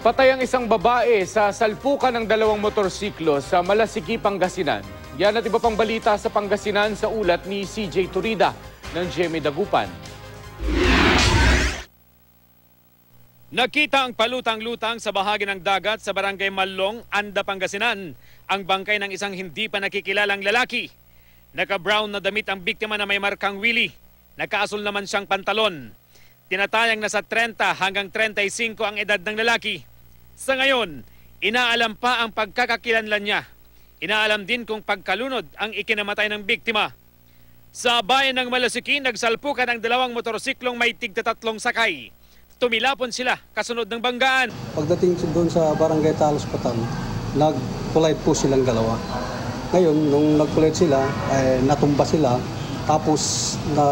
Patay ang isang babae sa salpukan ng dalawang motorsiklo sa Malasiki, Pangasinan. Yan at iba pang balita sa Pangasinan sa ulat ni CJ Turida ng GMA Dagupan. Nakita ang palutang-lutang sa bahagi ng dagat sa barangay Malong, Anda, Pangasinan, ang bangkay ng isang hindi pa nakikilalang lalaki. Naka-brown na damit ang biktima na may markang willy. Nakaasul naman siyang pantalon. Tinatayang nasa 30 hanggang 35 ang edad ng lalaki. Sa ngayon, inaalam pa ang pagkakakilanlan niya. Inaalam din kung pagkalunod ang ikinamatay ng biktima. Sa bayan ng Malasiki, nagsalpukan ang dalawang motorsiklong may tigtatatlong sakay. Tumilapon sila kasunod ng banggaan. Pagdating doon sa barangay Talos Patan, nag-collide po silang dalawa. Ngayon, nung nag-collide sila, eh, natumba sila, tapos na,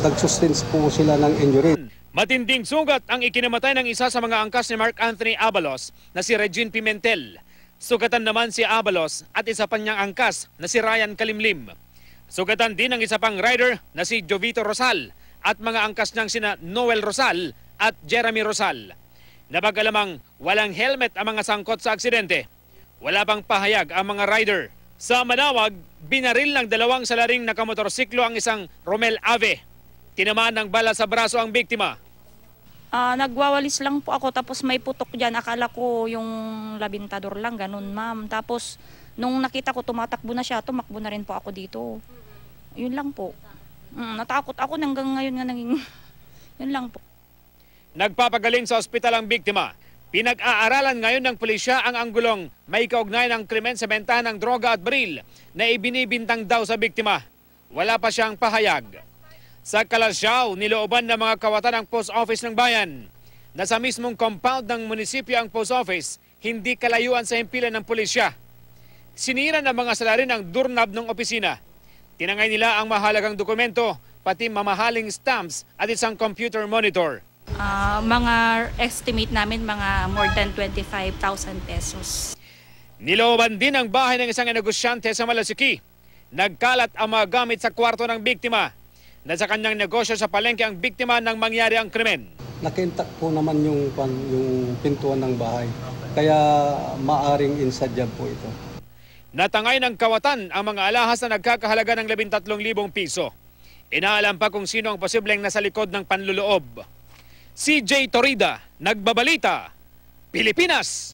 nag-sustain po sila ng injury. Matinding sugat ang ikinamatay ng isa sa mga angkas ni Mark Anthony Abalos na si Regine Pimentel. Sugatan naman si Abalos at isa pa niyang angkas na si Ryan Kalimlim. Sugatan din ang isa pang rider na si Jovito Rosal at mga angkas niyang sina Noel Rosal at Jeremy Rosal. Nabagalamang walang helmet ang mga sangkot sa aksidente. Wala pang pahayag ang mga rider. Sa Manawag, binaril ng dalawang salaring nakamotorsiklo ang isang Romel Ave. Tinamaan ng bala sa braso ang biktima. Ah, nagwawalis lang po ako tapos may putok diyan. Akala ko yung labintador lang ganun, ma'am. Tapos nung nakita ko tumatakbo na siya, tumakbo na rin po ako dito. Yun lang po. Mm, natakot ako hanggang ngayon nga naging yun lang po. Nagpapagaling sa ospital ang biktima. Pinag-aaralan ngayon ng pulisya ang anggulong may kaugnay ng krimen sa bentahan ng droga at baril na ibinibintang daw sa biktima. Wala pa siyang pahayag. Sa Kalasyaw, nilooban ng mga kawatan ng post office ng bayan. Nasa mismong compound ng munisipyo ang post office, hindi kalayuan sa himpilan ng pulisya. Sinira ng mga salarin ang doorknob ng opisina. Tinangay nila ang mahalagang dokumento, pati mamahaling stamps at isang computer monitor. Ah, mga estimate namin mga more than 25,000 pesos. Nilooban din ang bahay ng isang negosyante sa Malasiki. Nagkalat ang mga gamit sa kwarto ng biktima. Nasa kanyang negosyo sa palengke ang biktima nang mangyari ang krimen. Nakintak po naman yung, yung pintuan ng bahay. Kaya maaring inside job po ito. Natangay ng kawatan ang mga alahas na nagkakahalaga ng 13,000 piso. Inaalam pa kung sino ang posibleng nasa likod ng panluloob. CJ Torida, Nagbabalita, Pilipinas!